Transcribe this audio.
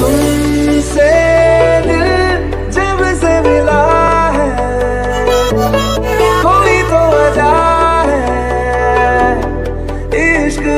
तुमसे दिल जब से मिला है कोई तो वजह है इश्क़